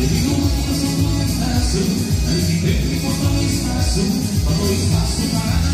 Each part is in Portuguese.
Devido mundo se tudo está azul, antes de tempo e faltou espaço, faltou espaço para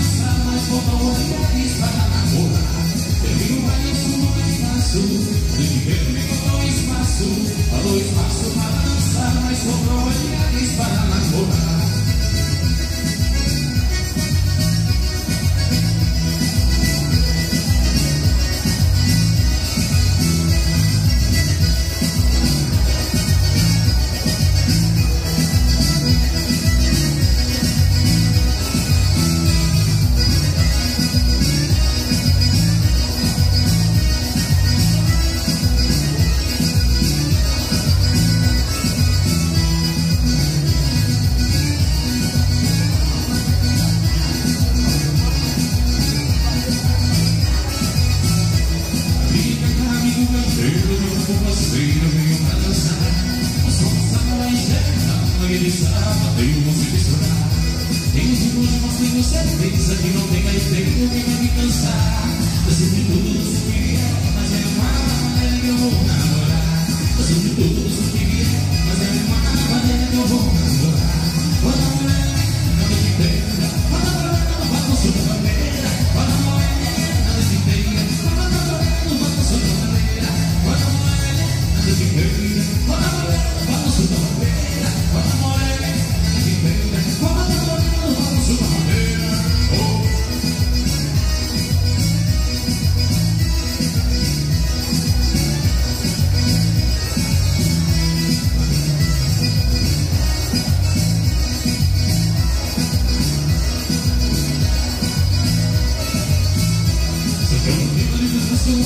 se você pensa que não tem mais tempo, eu vou me cansar. Você tem tudo o que queria, mas é uma maneira que eu vou namorar. Você tem tudo o que queria, mas é uma maneira que eu vou namorar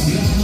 Yeah.